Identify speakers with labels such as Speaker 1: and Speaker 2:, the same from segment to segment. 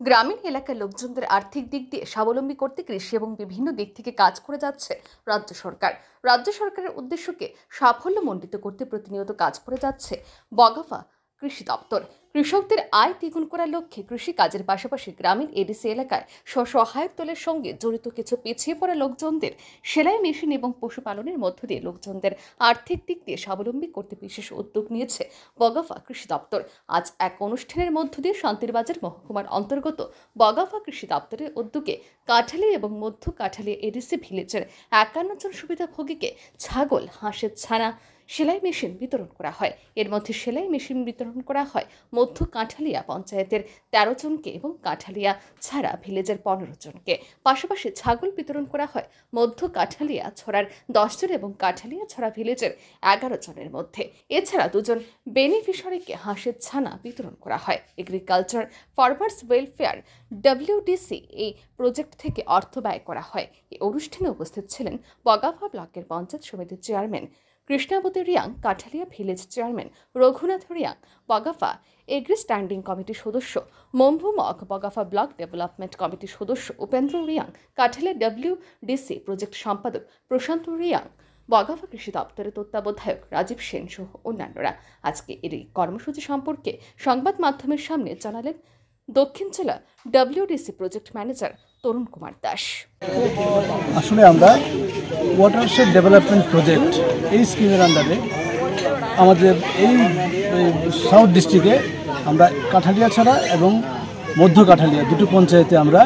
Speaker 1: গ্রামীণ এলাকার লোকজনদের আর্থিক দিক দিয়ে স্বাবলম্বী করতে কৃষি এবং বিভিন্ন দিক থেকে কাজ করে যাচ্ছে রাজ্য সরকার। রাজ্য সরকারের উদ্দেশ্যকে সাফল্যমণ্ডিত করতে প্রতিনিয়ত কাজ করে যাচ্ছে বগাফা কৃষি দপ্তর। কৃষকদের আয় দ্বিগুণ করার লক্ষ্যে কৃষি কাজের পাশাপাশি গ্রামীণ এডিসি এলাকায় স্বসহায়ক দলের সঙ্গে জড়িত কিছু পিছিয়ে পড়া লোকজনদের সেলাই মেশিন এবং পশুপালনের মধ্য দিয়ে লোকজনদের আর্থিক দিক দিয়ে স্বাবলম্বী করতে বিশেষ উদ্যোগ নিয়েছে বগাফা কৃষি দপ্তর। আজ এক অনুষ্ঠানের মধ্য দিয়ে শান্তিরবাজার মহকুমার অন্তর্গত বগাফা কৃষি দপ্তরের উদ্যোগে কাঠালি এবং মধ্য কাঠালি এডিসি ভিলেজের একান্ন জন সুবিধাভোগীকে ছাগল, হাঁসের ছানা সেলাই মেশিন বিতরণ করা হয়। এর মধ্যে সেলাই মেশিন বিতরণ করা হয় মধ্য কাঁঠালিয়া পঞ্চায়েতের তেরো জনকে এবং কাঁঠালিয়া ছাড়া ভিলেজের পনেরো জনকে। পাশাপাশি ছাগল বিতরণ করা হয় মধ্য কাঁঠালিয়া ছড়ার দশ জন এবং কাঁঠালিয়া ছড়া ভিলেজের এগারো জনের মধ্যে। এছাড়া দুজন বেনিফিশারিকে হাঁসের ছানা বিতরণ করা হয়। এগ্রিকালচার, ফার্মার্স ওয়েলফেয়ার, ডব্লিউডিসি এই প্রজেক্ট থেকে অর্থ ব্যয় করা হয়। এই অনুষ্ঠানে উপস্থিত ছিলেন বগাফা ব্লকের পঞ্চায়েত সমিতির chairman Krishnabati Riang, Kathalia village chairman Raghunath Riang, Bagafa agri standing কমিটির সদস্য মম্ভু মগ, বগাফা ব্লক ডেভেলপমেন্ট কমিটির সদস্য উপেন্দ্র রিয়াং, কাঠালিয়া ডব্লিউডিসি প্রজেক্ট সম্পাদক প্রশান্ত রিয়াং, বগাফা কৃষি দপ্তরের তত্ত্বাবধায়ক রাজীব সেন সহ অন্যান্যরা। আজকে এর এই কর্মসূচি সম্পর্কে সংবাদ মাধ্যমের সামনে জানালেন দক্ষিণ জেলা WDC project manager Tarun Kumar Das.
Speaker 2: আসলে আমরা ওয়াটারশেড ডেভেলপমেন্ট প্রজেক্ট এই স্কিমের আন্ডারে আমাদের এই সাউথ ডিস্ট্রিক্টে আমরা কাঠালিয়া ছাড়া এবং মধ্য কাঠালিয়া দুটো পঞ্চায়েতে আমরা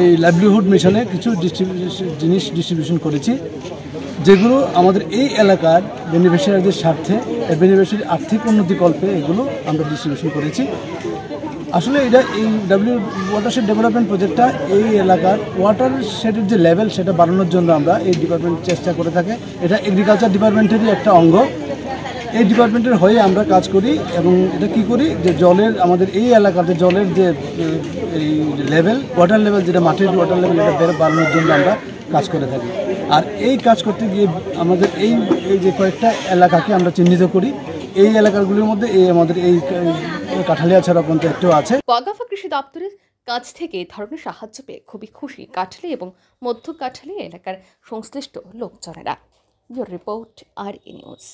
Speaker 2: এই লাইভলিহুড মিশনে কিছু ডিস্ট্রিবিউশন জিনিস ডিস্ট্রিবিউশন করেছি, যেগুলো আমাদের এই এলাকার বেনিফিশিয়ারিদের স্বার্থে বেনিফিশিয়ারি আর্থিক উন্নতি কল্পে এগুলো আমরা ডিস্ট্রিবিউশন করেছি। আসলে এটা এই ডাব্লিউ ওয়াটারশেড ডেভেলপমেন্ট প্রজেক্টটা এই এলাকার ওয়াটার শেডের যে লেভেল সেটা বাড়ানোর জন্য আমরা এই ডিপার্টমেন্ট চেষ্টা করে থাকে। এটা এগ্রিকালচার ডিপার্টমেন্টেরই একটা অঙ্গ। এই ডিপার্টমেন্টের হয়ে আমরা কাজ করি এবং এটা কি করি যে জলের, আমাদের এই এলাকাতে জলের যে, এই লেভেল ওয়াটার লেভেল যেটা মাটির ওয়াটার লেভেল এটা বেড়ে বাড়ানোর জন্য আমরা কাজ করে থাকি। আর এই কাজ করতে গিয়ে আমাদের এই এই যে কয়েকটা এলাকাকে আমরা চিহ্নিত করি। এই এলাকাগুলির মধ্যে এই আমাদের এই কাঠালিয়া ছাড়া পঞ্চায়েতটাও আছে।
Speaker 1: বগাফা কৃষি দপ্তরের কাছ থেকে ধরনের সাহায্য পেয়ে খুবই খুশি কাঠালি এবং মধ্য কাঠালি এলাকার সংশ্লিষ্ট লোকজনেরা। রিপোর্ট আর নিউজ।